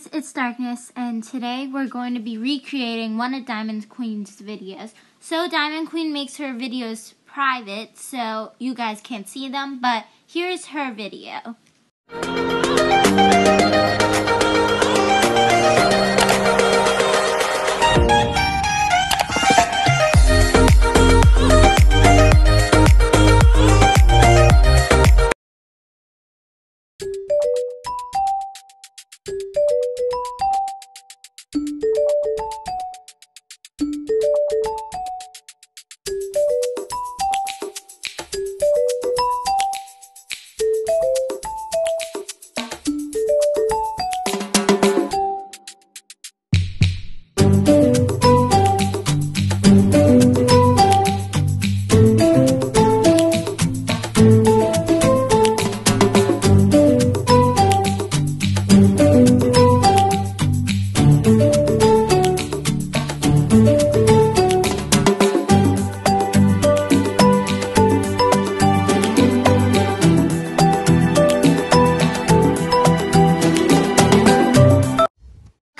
guys, it's Darkness, and today we're going to be recreating one of Diamond Queen's videos. So Diamond Queen makes her videos private, so you guys can't see them, but here's her video. Thank you.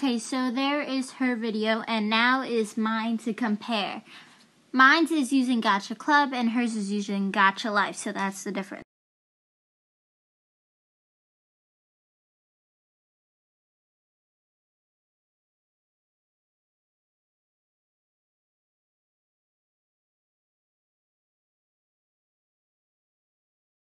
Okay, so there is her video, and now is mine to compare. Mine is using Gacha Club, and hers is using Gacha Life, so that's the difference.